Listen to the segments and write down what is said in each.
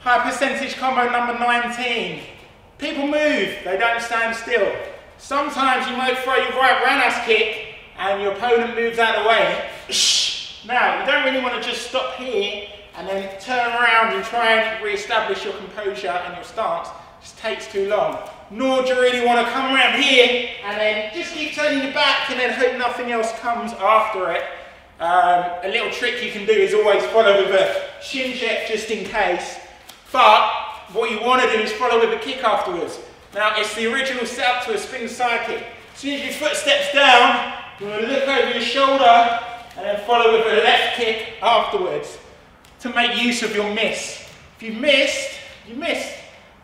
High percentage combo number 19. People move, they don't stand still. Sometimes you might throw your right roundhouse kick and your opponent moves out of the way. Now, you don't really want to just stop here and then turn around and try and re-establish your composure and your stance. It just takes too long. Nor do you really want to come around here and then just keep turning your back and then hope nothing else comes after it. Um, a little trick you can do is always follow with a shin check just in case. But what you want to do is follow with a kick afterwards. Now it's the original setup to a spin side kick. As soon as your foot steps down, you want to look over your shoulder and then follow with a left kick afterwards to make use of your miss. If you missed, you missed.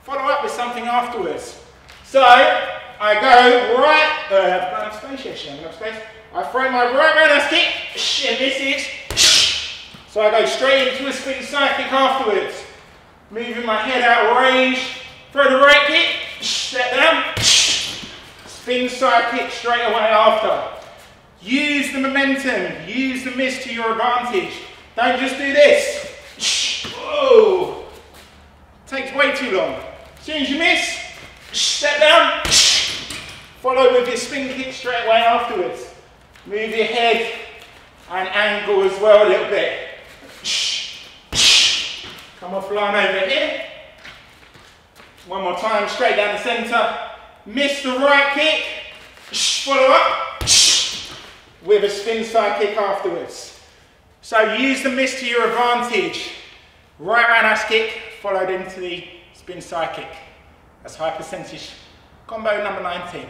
Follow up with something afterwards. So I go right, uh, I've got enough space here, enough space. I throw my right roundhouse kick, and this is, so I go straight into a spin side kick afterwards. Moving my head out of range, throw the right kick, step down, spin side kick straight away after. Use the momentum, use the miss to your advantage. Don't just do this. Whoa. Takes way too long. As soon as you miss, step down, follow with your spin kick straight away afterwards. Move your head and angle as well a little bit. Line over here. One more time, straight down the center. Miss the right kick. Follow up with a spin side kick afterwards. So use the miss to your advantage. Right roundhouse kick followed into the spin side kick. That's high percentage combo number 19.